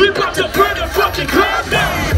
We about to burn the fucking club down.